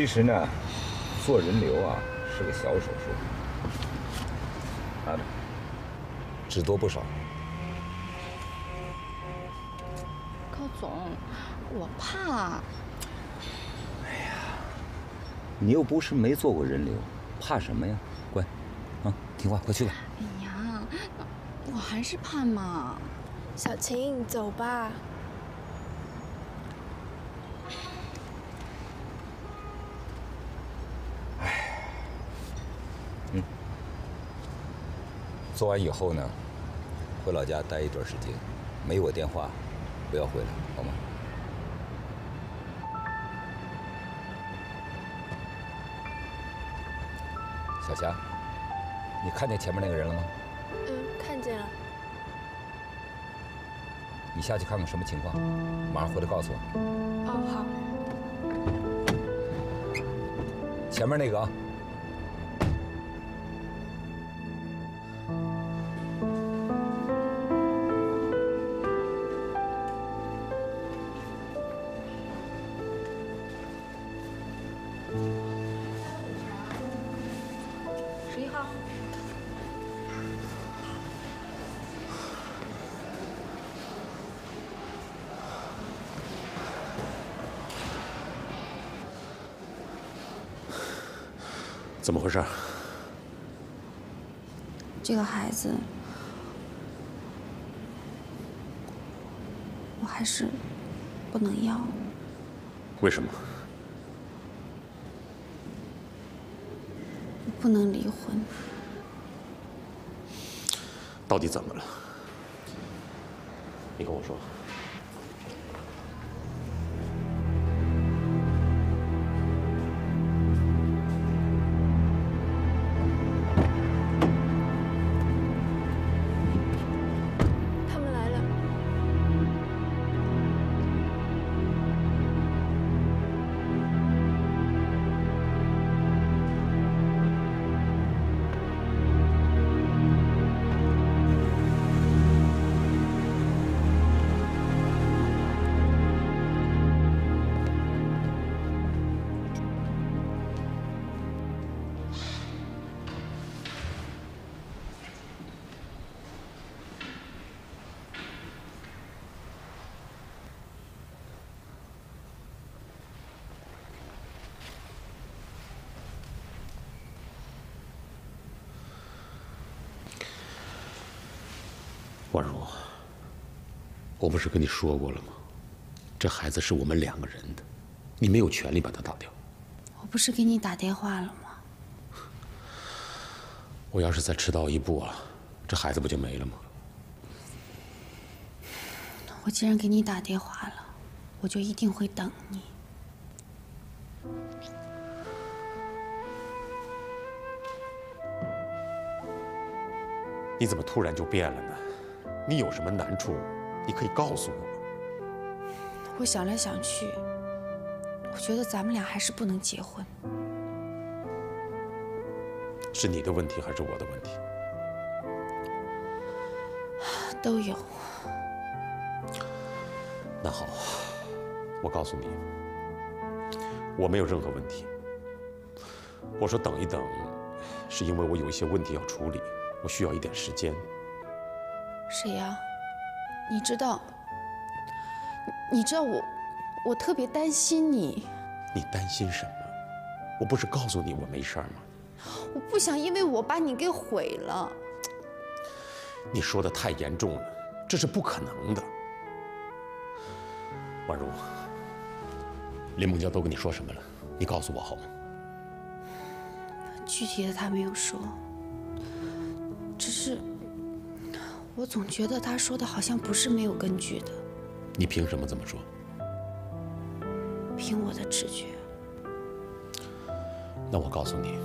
其实呢，做人流啊是个小手术。拿着，只多不少。高总，我怕。哎呀你又不是没做过人流，怕什么呀？乖，啊，听话，快去吧。哎呀，我还是怕嘛。小琴，走吧。做完以后呢，回老家待一段时间，没我电话，不要回来，好吗？小霞，你看见前面那个人了吗？嗯，看见了。你下去看看什么情况，马上回来告诉我。哦，好。前面那个啊。怎么回事？这个孩子，我还是不能要。为什么？不能离婚。到底怎么了？你跟我说。婉如，我不是跟你说过了吗？这孩子是我们两个人的，你没有权利把他打掉。我不是给你打电话了吗？我要是再迟到一步啊，这孩子不就没了吗？我既然给你打电话了，我就一定会等你。你怎么突然就变了呢？你有什么难处，你可以告诉我。我想来想去，我觉得咱们俩还是不能结婚。是你的问题还是我的问题？都有。那好，我告诉你，我没有任何问题。我说等一等，是因为我有一些问题要处理，我需要一点时间。沈阳，你知道，你知道我，我特别担心你。你担心什么？我不是告诉你我没事吗？我不想因为我把你给毁了。你说的太严重了，这是不可能的。婉如，林梦娇都跟你说什么了？你告诉我好吗？具体的他没有说，只是。我总觉得他说的好像不是没有根据的。你凭什么这么说？凭我的直觉。那我告诉你，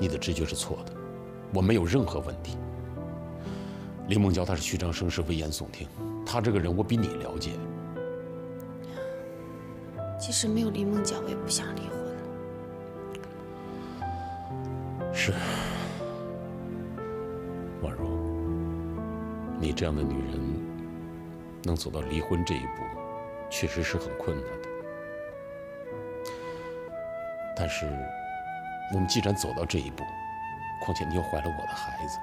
你的直觉是错的。我没有任何问题。林梦娇她是虚张声势、危言耸听，她这个人我比你了解。即使没有林梦娇，我也不想离婚。是。这样的女人能走到离婚这一步，确实是很困难的。但是，我们既然走到这一步，况且你又怀了我的孩子，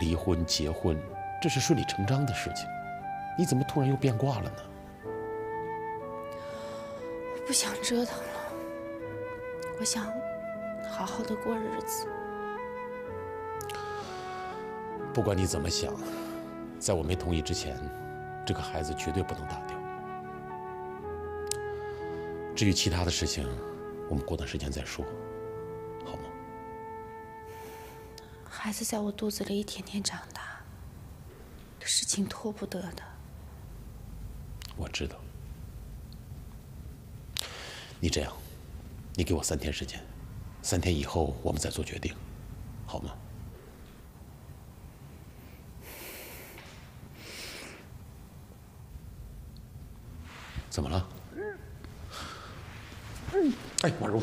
离婚结婚，这是顺理成章的事情，你怎么突然又变卦了呢？我不想折腾了，我想好好的过日子。不管你怎么想，在我没同意之前，这个孩子绝对不能打掉。至于其他的事情，我们过段时间再说，好吗？孩子在我肚子里一天天长大，这事情拖不得的。我知道。你这样，你给我三天时间，三天以后我们再做决定，好吗？怎么了？哎，婉如，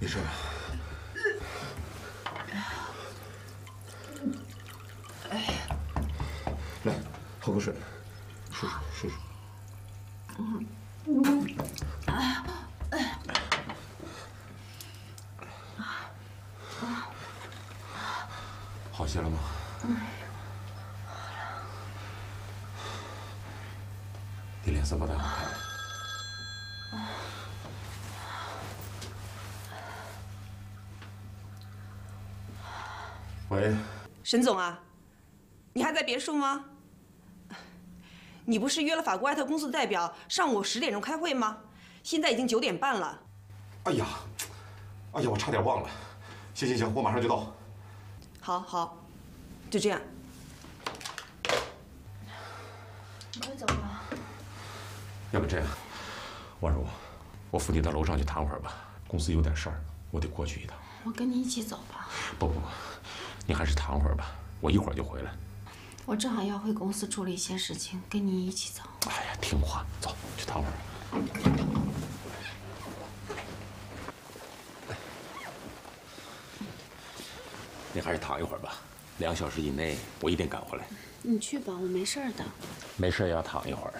没事吧？来，喝口水，漱漱漱漱。好些了吗？你脸色不太好看。喂，沈总啊，你还在别墅吗？你不是约了法国艾特公司的代表上午十点钟开会吗？现在已经九点半了。哎呀，哎呀，我差点忘了。行行行，我马上就到。好好，就这样。你快走吧。要不这样，婉如，我扶你到楼上去躺会儿吧。公司有点事儿，我得过去一趟。我跟你一起走吧。不不不，你还是躺会儿吧，我一会儿就回来。我正好要回公司处理一些事情，跟你一起走。哎呀，听话，走去躺会儿。你还是躺一会儿吧，两小时以内我一定赶回来。你去吧，我没事的。没事也要躺一会儿。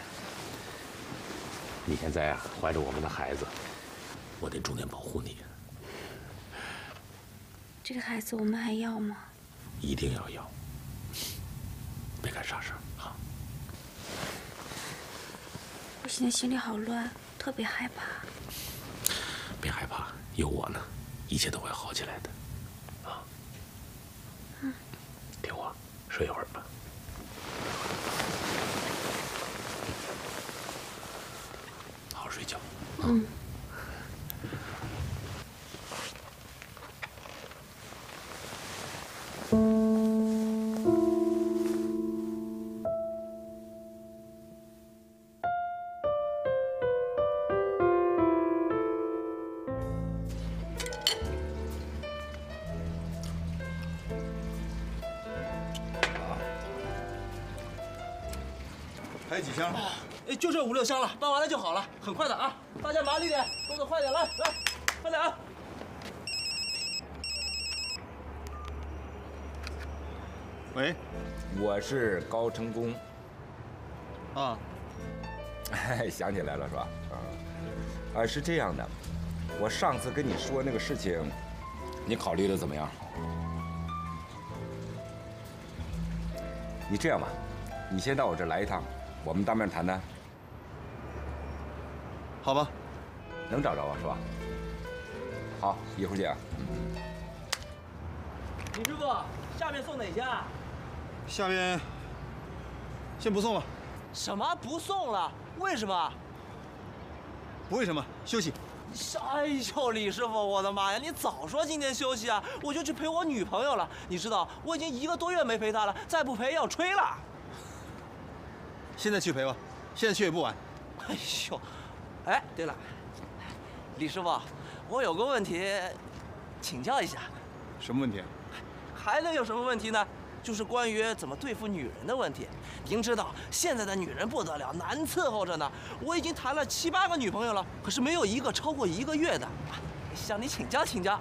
你现在啊，怀着我们的孩子，我得重点保护你，这个孩子我们还要吗？一定要要，别干傻事啊！我现在心里好乱，特别害怕。别害怕，有我呢，一切都会好起来的，啊！嗯，听话，睡一会儿吧。好好睡觉。嗯。还有几箱？哎，就这五六箱了，搬完了就好了，很快的啊！大家麻利点，动作快点，来来，快点啊！喂，我是高成功。啊，哎，想起来了是吧？啊，啊，是这样的，我上次跟你说那个事情，你考虑的怎么样？你这样吧，你先到我这来一趟，我们当面谈谈。好吧，能找着啊，是吧？好，一会儿见啊。李师傅，下面送哪些啊？下面先不送了。什么不送了？为什么？不为什么，休息。哎呦，李师傅，我的妈呀！你早说今天休息啊，我就去陪我女朋友了。你知道，我已经一个多月没陪她了，再不陪要吹了。现在去陪吧，现在去也不晚。哎呦，哎，对了，李师傅，我有个问题，请教一下。什么问题？还能有什么问题呢？就是关于怎么对付女人的问题。您知道现在的女人不得了，难伺候着呢。我已经谈了七八个女朋友了，可是没有一个超过一个月的。向你请教请教。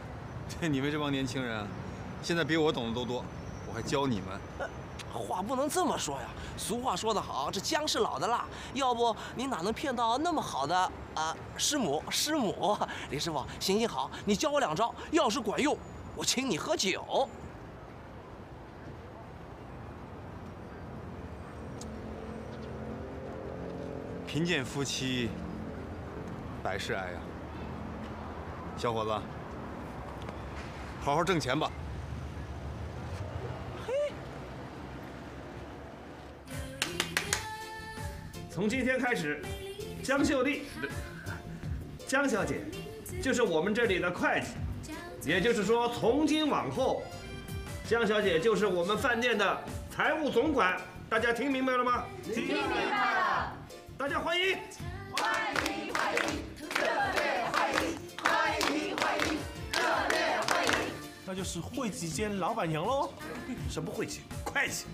对 你们这帮年轻人啊，现在比我懂得都多，我还教你们。话不能这么说呀。俗话说得好，这姜是老的辣。要不你哪能骗到那么好的啊师母？师母，李师傅，行行好，你教我两招，要是管用，我请你喝酒。贫贱夫妻百事哀呀，小伙子，好好挣钱吧。从今天开始，江秀丽，江小姐，就是我们这里的会计。也就是说，从今往后，江小姐就是我们饭店的财务总管。大家听明白了吗？听明白了。大家欢迎，欢迎欢迎，热烈欢迎，欢迎欢迎，热烈欢迎。那就是会计间老板娘喽。什么会计？会计。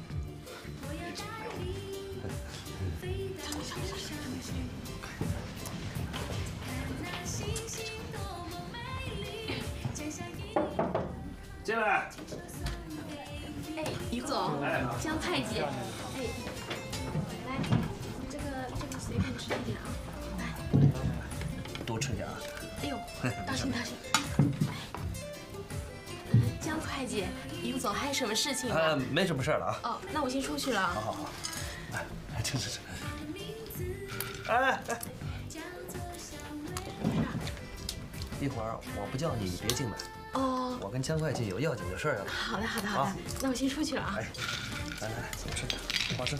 进来。哎，于总，江会计，哎，随便吃一点啊，来，多吃点啊。哎呦，当心当心。江会计，于总还有什么事情吗？没什么事了啊。哦，那我先出去了。好好好，来，吃吃吃。哎哎。一会儿我不叫你，你别进来。哦，我跟江会计有要紧的事儿要。好的，好的，好的，那我先出去了啊。来来来，怎么吃点花生？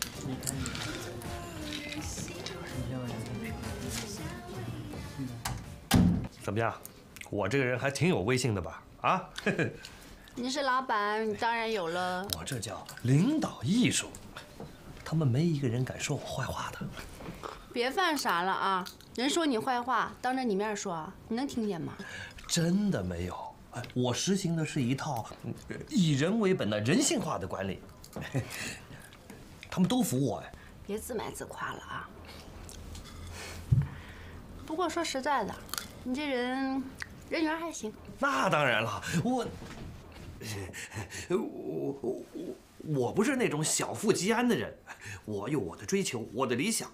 怎么样？我这个人还挺有威信的吧？啊？你是老板，你当然有了。我这叫领导艺术，他们没一个人敢说我坏话的。别犯傻了啊！人说你坏话，当着你面说，你能听见吗？真的没有。我实行的是一套以人为本的人性化的管理，他们都服我哎。别自卖自夸了啊！不过说实在的，你这人人缘还行。那当然了，我我我我我不是那种小富即安的人，我有我的追求，我的理想。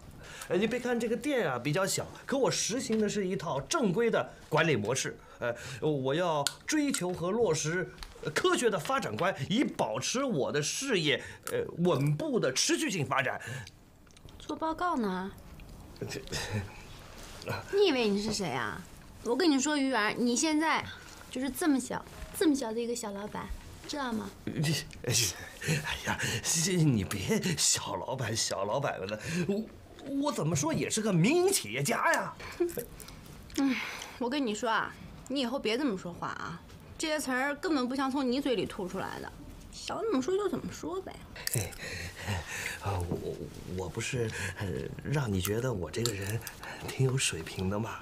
你别看这个店啊比较小，可我实行的是一套正规的管理模式。呃，我要追求和落实科学的发展观，以保持我的事业呃稳步的持续性发展。做报告呢？你以为你是谁啊？我跟你说，于元，你现在就是这么小、这么小的一个小老板，知道吗？哎呀，你别小老板、小老板了，我我怎么说也是个民营企业家呀。嗯，我跟你说啊。你以后别这么说话啊！这些词儿根本不像从你嘴里吐出来的，想怎么说就怎么说呗。啊，我我不是让你觉得我这个人挺有水平的吗？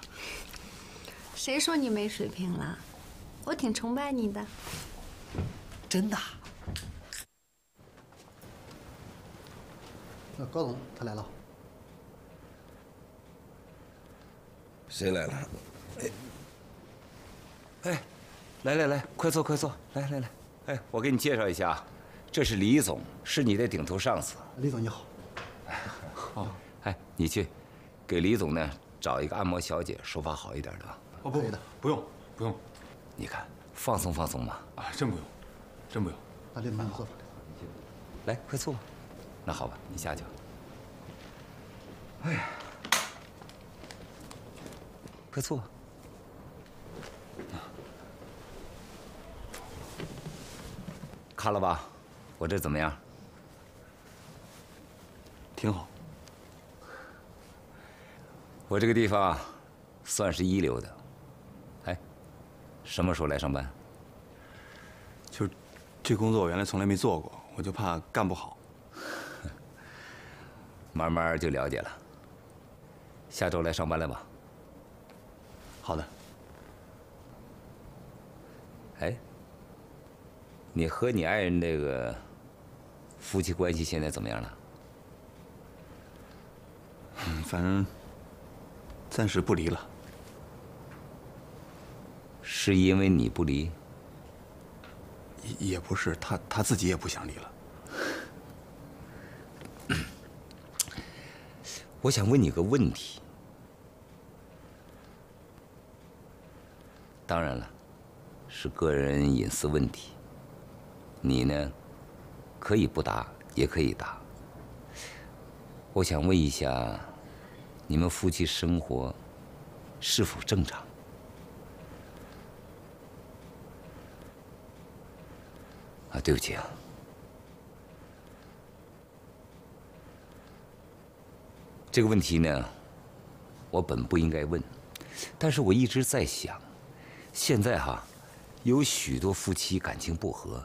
谁说你没水平了？我挺崇拜你的。真的？那高总他来了。谁来了？哎。哎，来来来，快坐快坐，来来来，哎，我给你介绍一下，这是李总，是你的顶头上司。李总你好。好，哎，你去，给李总呢找一个按摩小姐，手法好一点的。哦，不，不用，不用。你看，放松放松嘛。啊，真不用，真不用。那李总你坐吧。来，快坐吧。那好吧，你下去吧。哎呀，快坐。看了吧，我这怎么样？挺好。我这个地方算是一流的。哎，什么时候来上班？就这工作我原来从来没做过，我就怕干不好。慢慢就了解了。下周来上班来吧。好的。哎。你和你爱人那个夫妻关系现在怎么样了？嗯，反正暂时不离了。是因为你不离？也不是他他自己也不想离了。我想问你个问题。当然了是个人隐私问题。你呢？可以不答也可以答。我想问一下你们夫妻生活是否正常？对不起啊。这个问题呢，我本不应该问，但是我一直在想，现在哈，有许多夫妻感情不和，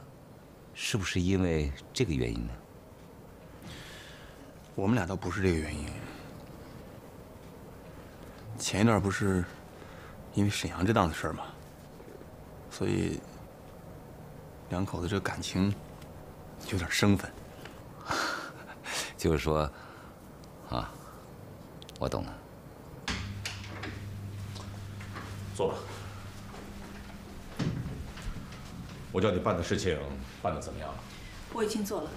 是不是因为这个原因呢？我们俩倒不是这个原因。前一段不是因为沈阳这档子事儿吗？所以两口子这感情有点生分。就是说，啊，我懂了。坐吧。我叫你办的事情办的怎么样了？我已经做了，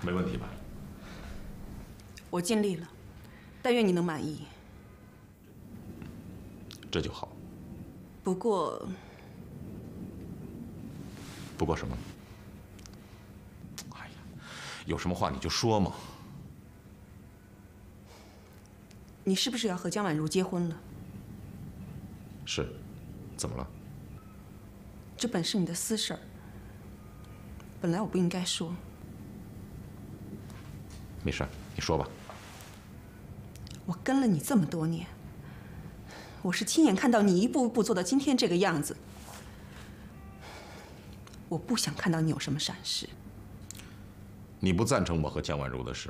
没问题吧？我尽力了，但愿你能满意。这就好。不过，不过什么？哎呀，有什么话你就说嘛。你是不是要和江婉如结婚了？是，怎么了？这本是你的私事儿，本来我不应该说。没事，你说吧。我跟了你这么多年，我是亲眼看到你一步一步做到今天这个样子。我不想看到你有什么闪失。你不赞成我和江婉如的事，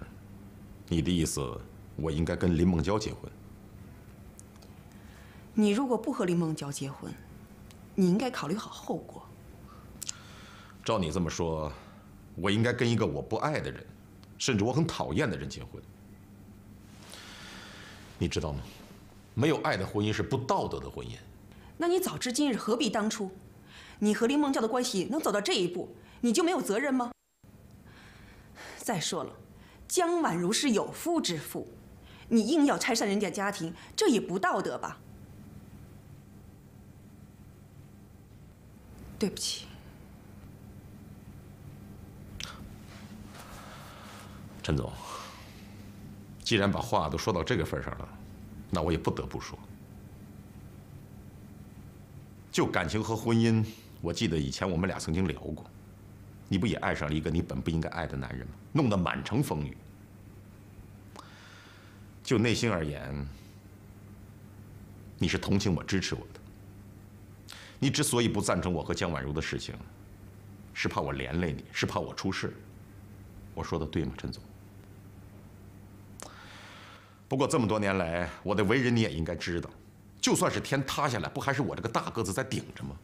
你的意思，我应该跟林梦娇结婚？你如果不和林梦娇结婚，你应该考虑好后果。照你这么说，我应该跟一个我不爱的人，甚至我很讨厌的人结婚。你知道吗？没有爱的婚姻是不道德的婚姻。那你早知今日何必当初？你和林梦娇的关系能走到这一步，你就没有责任吗？再说了，江婉如是有夫之妇，你硬要拆散人家家庭，这也不道德吧？对不起，陈总。既然把话都说到这个份上了，那我也不得不说。就感情和婚姻，我记得以前我们俩曾经聊过，你不也爱上了一个你本不应该爱的男人吗？弄得满城风雨。就内心而言，你是同情我、支持我的。你之所以不赞成我和江婉如的事情，是怕我连累你，是怕我出事。我说的对吗，陈总？不过这么多年来，我的为人你也应该知道，就算是天塌下来，不还是我这个大个子在顶着吗？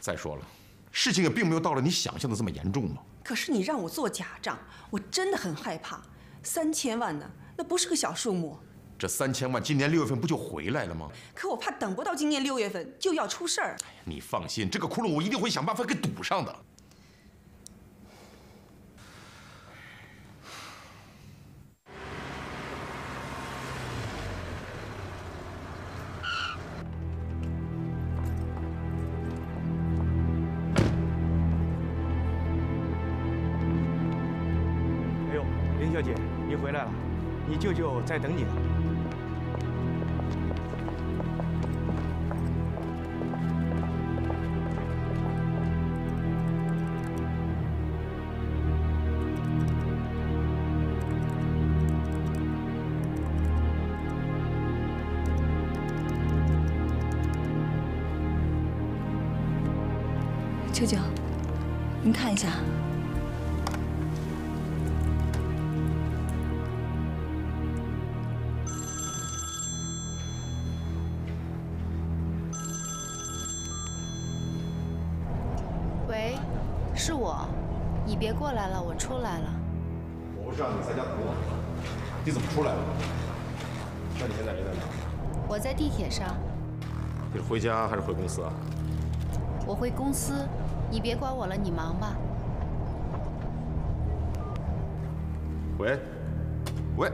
再说了，事情也并没有到了你想象的这么严重嘛。可是你让我做假账，我真的很害怕。三千万呢，那不是个小数目。这三千万今年六月份不就回来了吗？可我怕等不到今年六月份就要出事儿。你放心，这个窟窿我一定会想办法给堵上的。就在等你了。是我，你别过来了，我出来了。我不是让你在家等我吗？你怎么出来了？那你现在人在哪？我在地铁上，你是回家还是回公司啊？我回公司，你别管我了，你忙吧。喂，喂，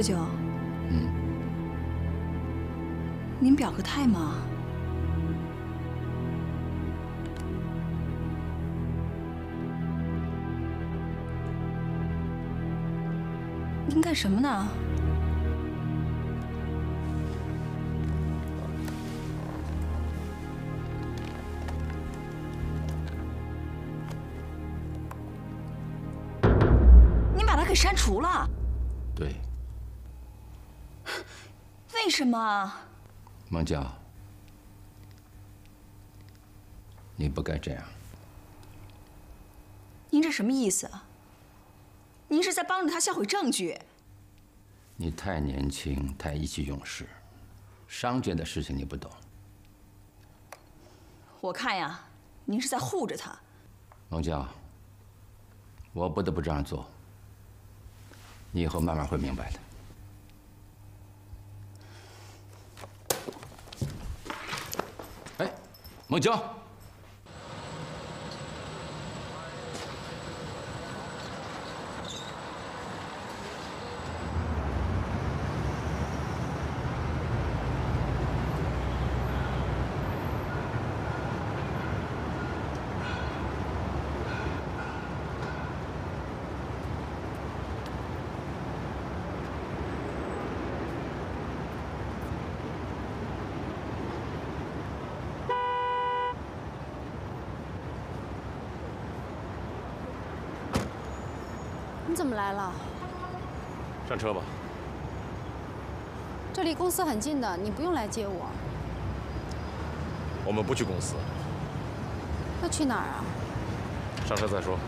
舅舅，嗯，您表个态嘛。您干什么呢？您把他给删除了？对，为什么？孟娇，你不该这样。您这什么意思啊？您是在帮着他销毁证据？你太年轻，太意气用事，商界的事情你不懂。我看呀，您是在护着他。孟娇，我不得不这样做。你以后慢慢会明白的。孟姜。怎么来了？上车吧。这离公司很近的，你不用来接我。我们不去公司，那去哪儿啊？上车再说。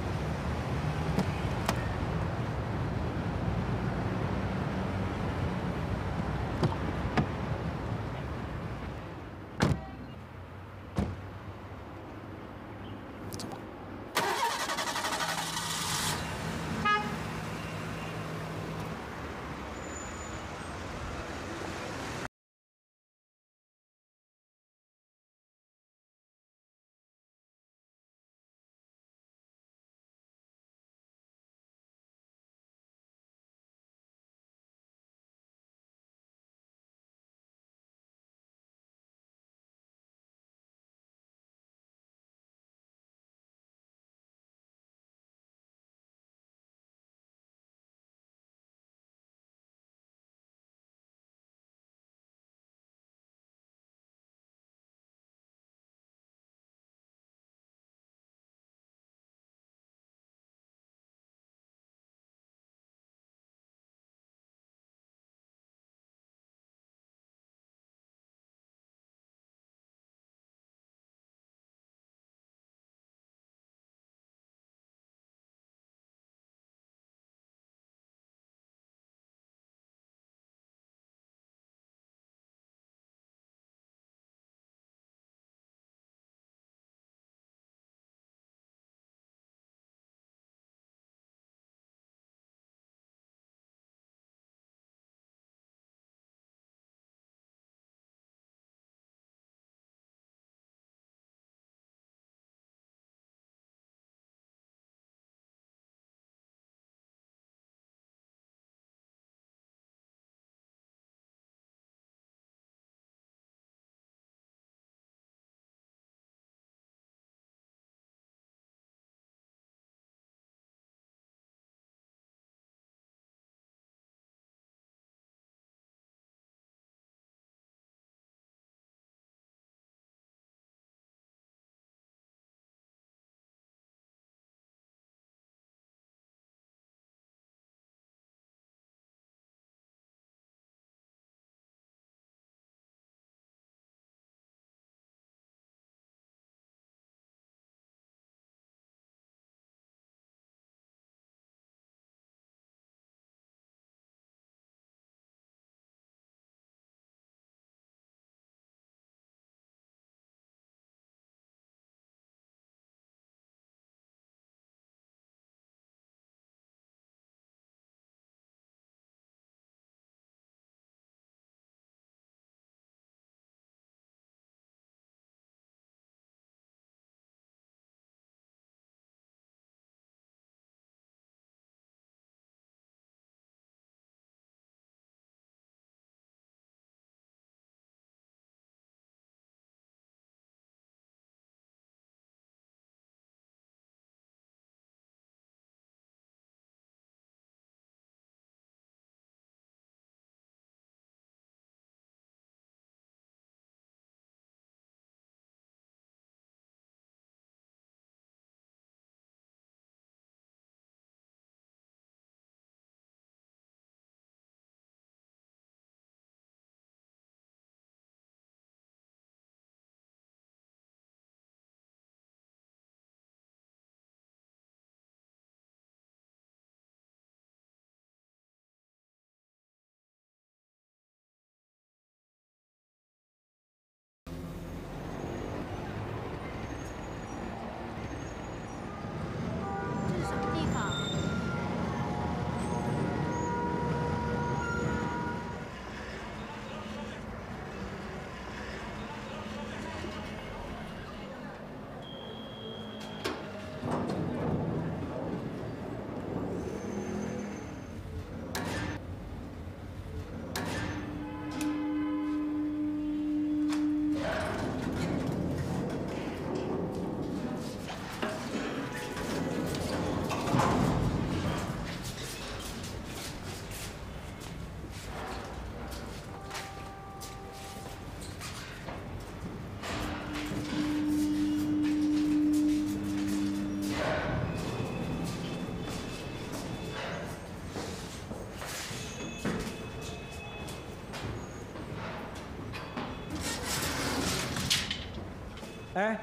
哎，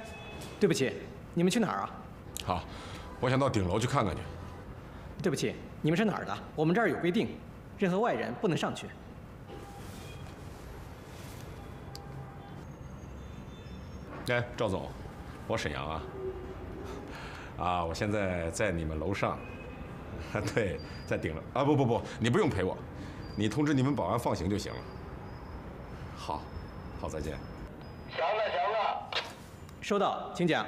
对不起，你们去哪儿啊？好，我想到顶楼去看看去。对不起，你们是哪儿的？我们这儿有规定，任何外人不能上去。哎，赵总，我沈阳啊。啊，我现在在你们楼上。对，在顶楼。啊，不不不，你不用陪我，你通知你们保安放行就行了。好，好，再见。行了行了，收到，请讲。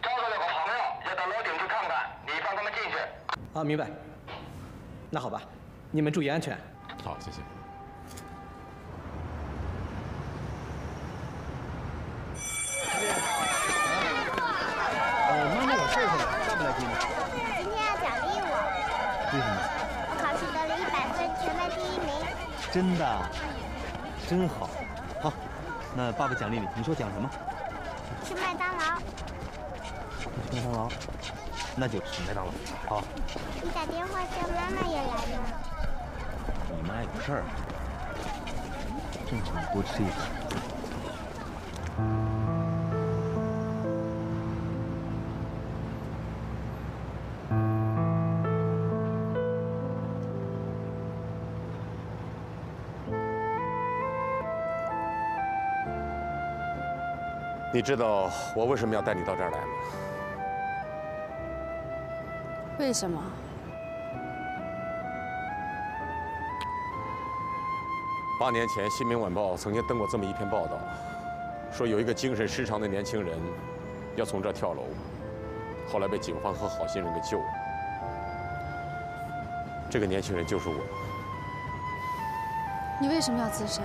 赵总有个朋友要到楼顶去看看，你放他们进去。啊，明白。那好吧，你们注意安全。好，谢谢。呃，妈妈有事儿去了，上不来接你。今天要奖励我，为什么？我考试得了一百分，全班第一名。真的？真好。好，那爸爸奖励你，你说奖什么？吃麦当劳。麦当劳。那就吃麦当劳。好。你打电话叫妈妈也来吗？你妈有事儿。正好你多吃一点。知道我为什么要带你到这儿来吗？为什么？八年前，《新民晚报》曾经登过这么一篇报道，说有一个精神失常的年轻人要从这儿跳楼，后来被警方和好心人给救了。这个年轻人就是我。你为什么要自杀？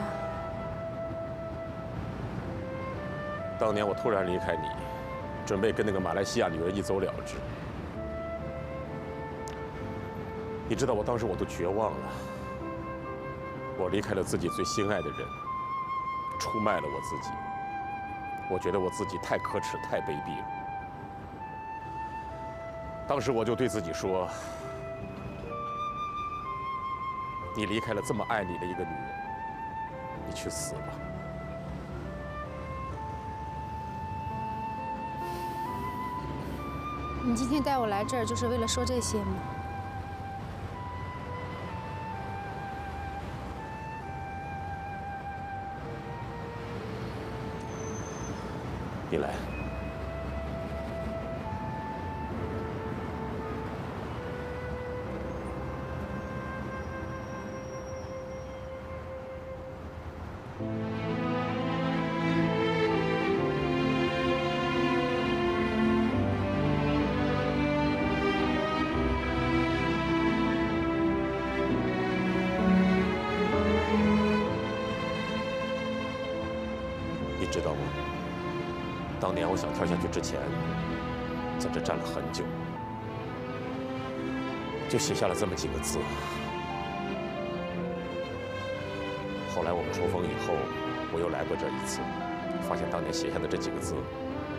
当年我突然离开你，准备跟那个马来西亚女人一走了之。你知道我当时我都绝望了，我离开了自己最心爱的人，出卖了我自己。我觉得我自己太可耻、太卑鄙了。当时我就对自己说：“你离开了这么爱你的一个女人，你去死吧。”你今天带我来这儿就是为了说这些吗？你来。写下了这么几个字。后来我们重逢以后，我又来过这一次，发现当年写下的这几个字，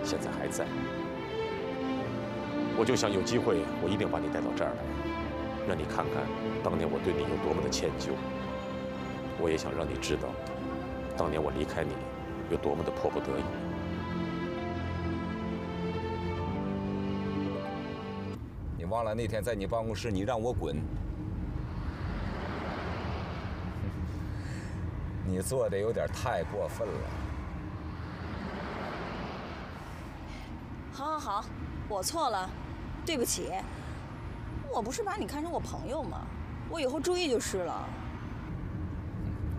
现在还在。我就想有机会，我一定把你带到这儿来，让你看看当年我对你有多么的歉疚。我也想让你知道，当年我离开你有多么的迫不得已。忘了那天在你办公室，你让我滚，你做的有点太过分了。好好好，我错了，对不起。我不是把你看成我朋友吗？我以后注意就是了。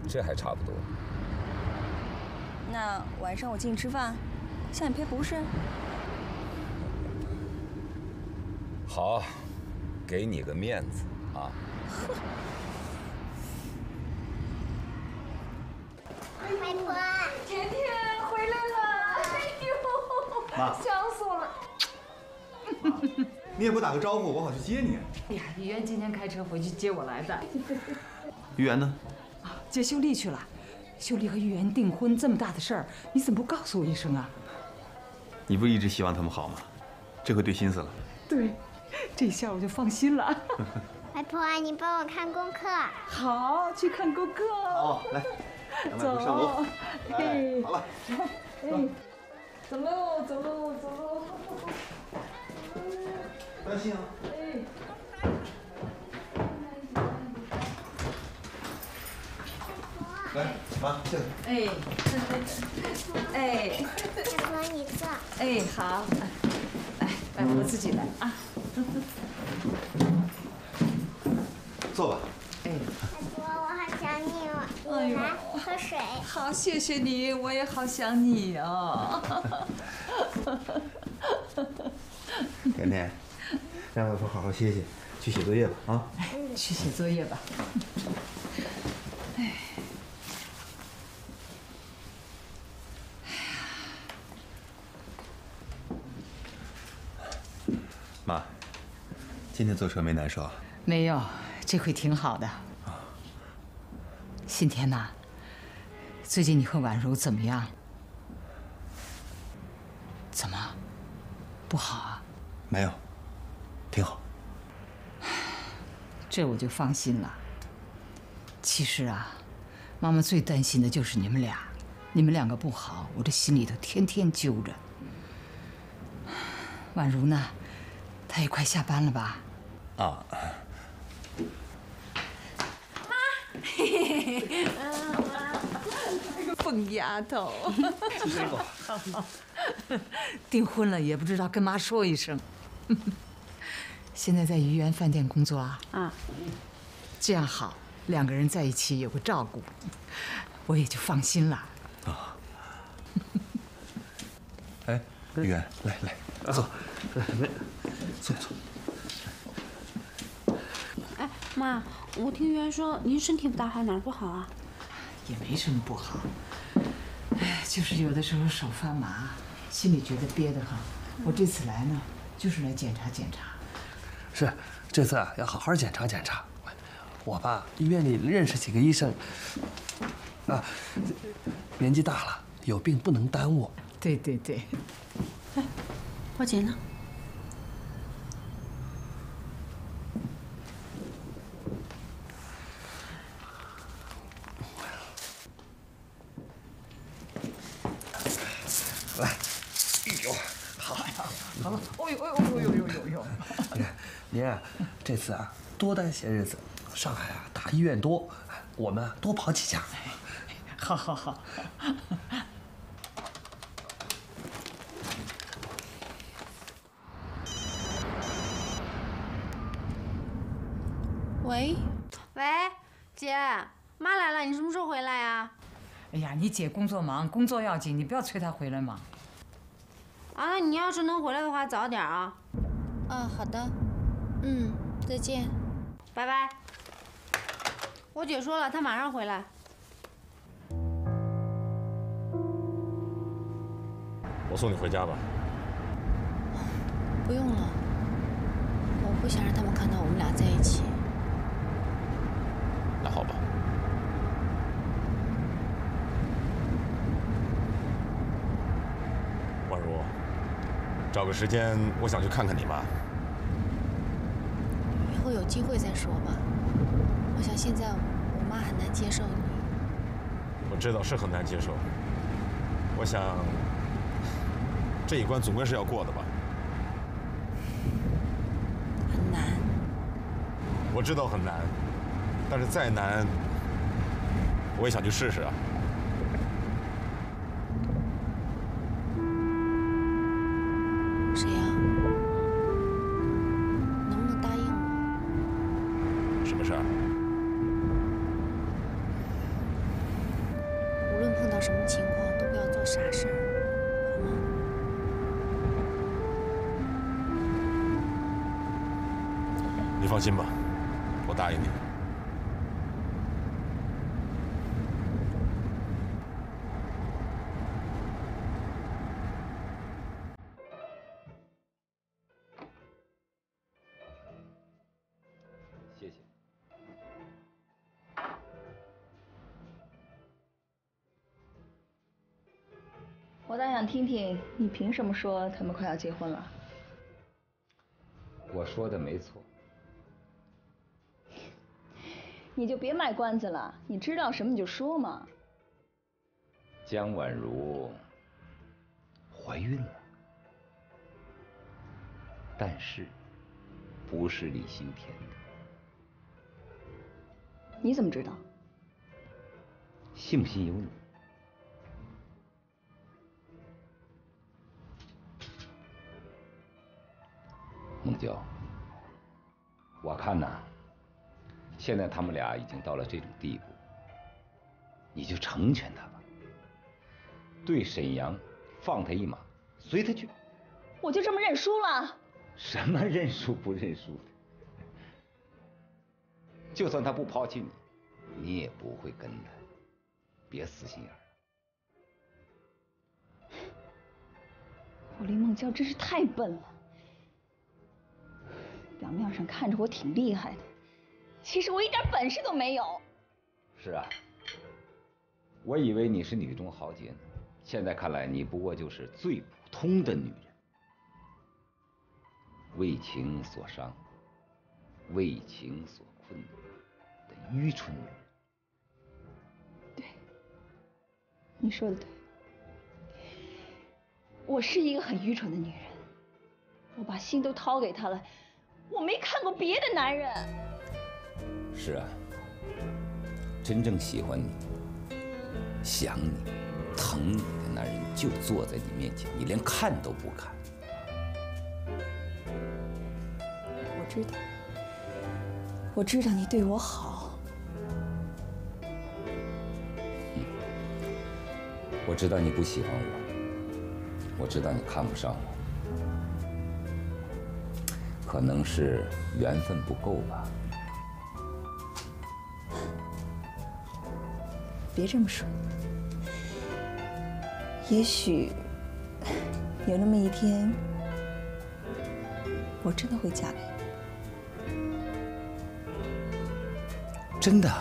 这还差不多。那晚上我请你吃饭，向你赔不是？好，给你个面子啊！外婆，甜甜回来了！哎呦，妈想死我了！你也不打个招呼，我好去接你。哎呀，雨媛今天开车回去接我来的。于媛呢？接秀丽去了。秀丽和玉媛订婚这么大的事儿，你怎么不告诉我一声啊？你不是一直希望他们好吗？这回对心思了。对，这下我就放心了。外婆，你帮我看功课。好，去看功课。好，来，走。上楼。哎，好了。哎，走喽，走喽，走喽。担心啊。哎。来，妈，进来。哎，哎，外婆你坐。哎，好，来，外婆自己来啊。坐吧。哎，外婆，我好想你哦。哎呦来，喝水。好，谢谢你，我也好想你哦。甜甜，让外婆好好歇歇，去写作业吧啊。去写作业吧。哎。妈，今天坐车没难受？没有，这回挺好的。信天呐，最近你和婉柔怎么样？怎么，不好啊？没有，挺好。这我就放心了。其实啊，妈妈最担心的就是你们俩，你们两个不好，我这心里头天天揪着。婉如呢？她也快下班了吧？啊。妈，疯丫头，辛苦。订婚了也不知道跟妈说一声。现在在怡园饭店工作啊？啊。这样好，两个人在一起有个照顾，我也就放心了。啊。哎，于媛，来来，坐。来，坐坐。哎，妈，我听于媛说您身体不大好，哪儿不好啊？也没什么不好，哎，就是有的时候手发麻，心里觉得憋得慌。我这次来呢，就是来检查检查。是，这次啊要好好检查检查。我吧，医院里认识几个医生，啊，年纪大了，有病不能耽误。对对对。哎，花姐呢？来，哎呦，好，好了，哦呦，哦呦，呦呦呦呦！您，您啊，这次啊多待些日子，上海啊大医院多，我们啊多跑几家。好好好。喂，喂，姐，妈来了，你什么时候回来呀？哎呀，你姐工作忙，工作要紧，你不要催她回来嘛。啊，那你要是能回来的话，早点啊。嗯，好的。嗯，再见。拜拜。我姐说了，她马上回来。我送你回家吧。不用了，我不想让他们看到我们俩在一起。那好吧。婉如，找个时间，我想去看看你妈。以后有机会再说吧。我想现在我妈很难接受你。我知道是很难接受。我想这一关总归是要过的吧。很难。我知道很难，但是再难，我也想去试试啊。我倒想听听你凭什么说他们快要结婚了？我说的没错。你就别卖关子了，你知道什么你就说嘛。江婉如怀孕了，但是不是李新田的。你怎么知道？信不信由你。孟娇，我看呐，现在他们俩已经到了这种地步，你就成全他吧，对沈阳放他一马，随他去。我就这么认输了？什么认输不认输的？就算他不抛弃你，你也不会跟他。别死心眼儿。我林梦娇真是太笨了。表面上看着我挺厉害的，其实我一点本事都没有。是啊，我以为你是女中豪杰呢，现在看来你不过就是最普通的女人，为情所伤、为情所困的愚蠢女人。对，你说的对，我是一个很愚蠢的女人，我把心都掏给他了。我没看过别的男人。是啊，真正喜欢你、想你、疼你的男人就坐在你面前，你连看都不看。我知道，我知道你对我好。嗯我知道你不喜欢我，我知道你看不上我。可能是缘分不够吧。别这么说，也许有那么一天，我真的会嫁给你。真的。